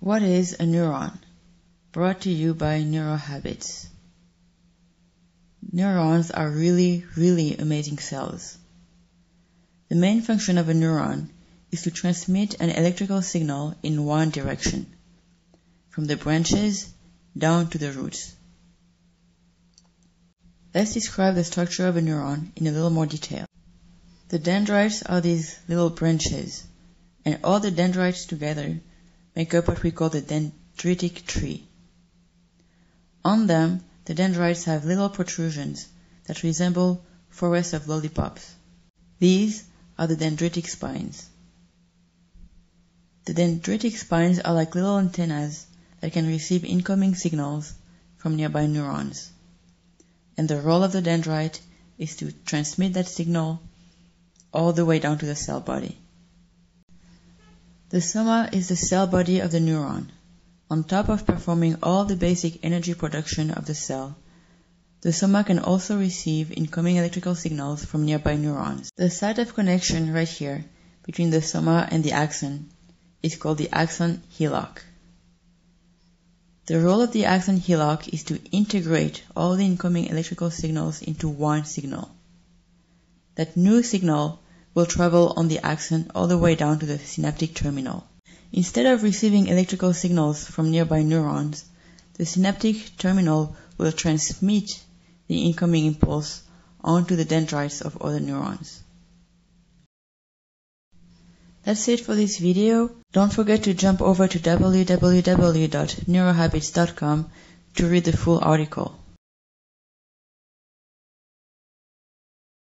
What is a neuron? Brought to you by NeuroHabits. Neurons are really, really amazing cells. The main function of a neuron is to transmit an electrical signal in one direction, from the branches down to the roots. Let's describe the structure of a neuron in a little more detail. The dendrites are these little branches, and all the dendrites together make up what we call the dendritic tree. On them, the dendrites have little protrusions that resemble forests of lollipops. These are the dendritic spines. The dendritic spines are like little antennas that can receive incoming signals from nearby neurons. And the role of the dendrite is to transmit that signal all the way down to the cell body. The soma is the cell body of the neuron. On top of performing all the basic energy production of the cell, the soma can also receive incoming electrical signals from nearby neurons. The site of connection right here between the soma and the axon is called the axon hillock. The role of the axon hillock is to integrate all the incoming electrical signals into one signal. That new signal will travel on the axon all the way down to the synaptic terminal. Instead of receiving electrical signals from nearby neurons, the synaptic terminal will transmit the incoming impulse onto the dendrites of other neurons. That's it for this video. Don't forget to jump over to www.neurohabits.com to read the full article.